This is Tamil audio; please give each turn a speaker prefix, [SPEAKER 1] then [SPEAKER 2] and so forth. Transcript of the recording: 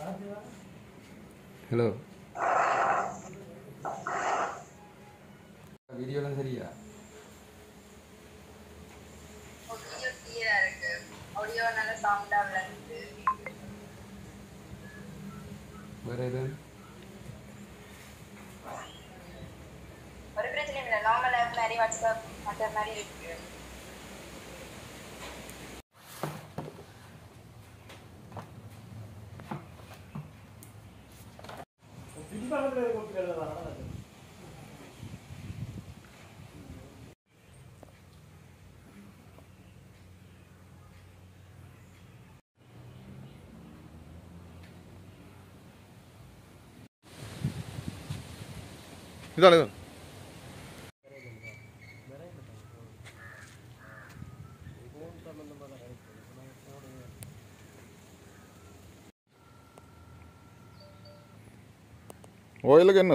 [SPEAKER 1] ஹலோ வீடியோலாம் சரியா? வேறு எது?
[SPEAKER 2] ஒரு பிரச்சனையும் இல்லை. நார்மல் ஆப் மாதிரி வாட்ஸ்அப் மற்ற மாதிரி இருக்கு.
[SPEAKER 3] പേര് കുട്ടികളുള്ളതാണ് ഇതാണ് ഇത്. സംബന്ധം oil again